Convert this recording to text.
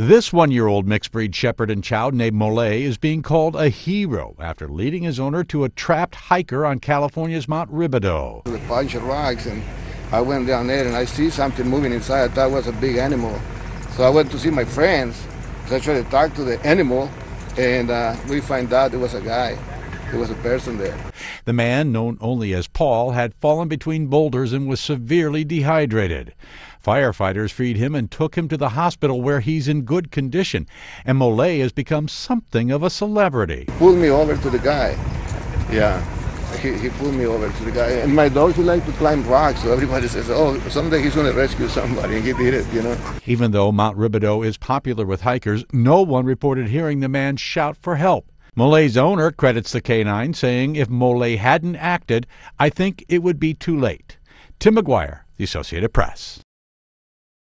This one year old mixed breed shepherd and chow named Mole is being called a hero after leading his owner to a trapped hiker on California's Mount Rubidoux. A bunch of rocks, and I went down there and I see something moving inside. I thought it was a big animal. So I went to see my friends. So I tried to talk to the animal, and uh, we find out it was a guy. it was a person there. The man, known only as Paul, had fallen between boulders and was severely dehydrated. Firefighters freed him and took him to the hospital where he's in good condition. And Mole has become something of a celebrity. Pulled me over to the guy. Yeah. He, he pulled me over to the guy. And my dog, he likes to climb rocks. So everybody says, oh, someday he's going to rescue somebody. And he did it, you know. Even though Mount Rubidoux is popular with hikers, no one reported hearing the man shout for help. Mole's owner credits the canine, saying if Mole hadn't acted, I think it would be too late. Tim McGuire, The Associated Press.